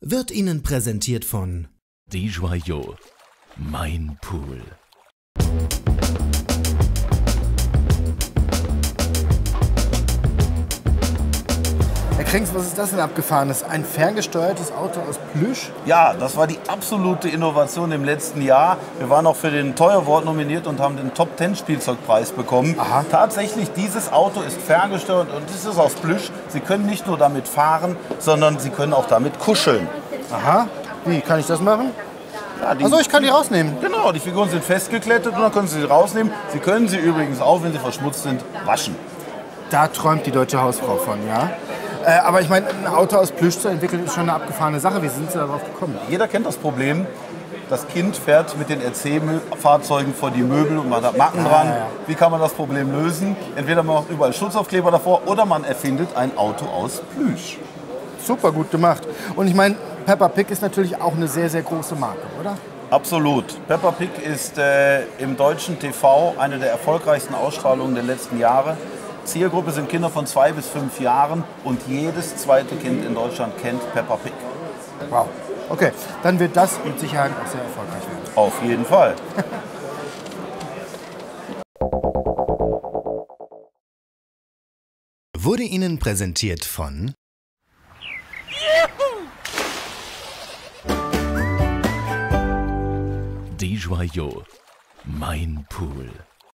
Wird Ihnen präsentiert von Desjoyaux, mein Pool. Kränks, was ist das denn abgefahrenes? Ein ferngesteuertes Auto aus Plüsch? Ja, das war die absolute Innovation im letzten Jahr. Wir waren auch für den Teuerwort nominiert und haben den Top 10 Spielzeugpreis bekommen. Aha. Tatsächlich, dieses Auto ist ferngesteuert und es ist aus Plüsch. Sie können nicht nur damit fahren, sondern Sie können auch damit kuscheln. Aha. Wie, kann ich das machen? Ja, Also ich kann die rausnehmen. Genau, die Figuren sind festgeklettet und dann können Sie sie rausnehmen. Sie können sie übrigens auch, wenn sie verschmutzt sind, waschen. Da träumt die deutsche Hausfrau von, ja? Äh, aber ich meine, ein Auto aus Plüsch zu entwickeln, ist schon eine abgefahrene Sache. Wie sind Sie darauf gekommen? Jeder kennt das Problem. Das Kind fährt mit den RC-Fahrzeugen vor die Möbel und man hat Macken dran. ja. Wie kann man das Problem lösen? Entweder man macht überall Schutzaufkleber davor oder man erfindet ein Auto aus Plüsch. Super gut gemacht. Und ich meine, Peppa Pig ist natürlich auch eine sehr, sehr große Marke, oder? Absolut. Peppa Pig ist äh, im deutschen TV eine der erfolgreichsten Ausstrahlungen der letzten Jahre. Zielgruppe sind Kinder von zwei bis fünf Jahren und jedes zweite Kind in Deutschland kennt Peppa Pig. Wow. Okay, dann wird das mit Sicherheit auch sehr erfolgreich werden. Auf jeden Fall. wurde Ihnen präsentiert von Desjoyaux, mein Pool.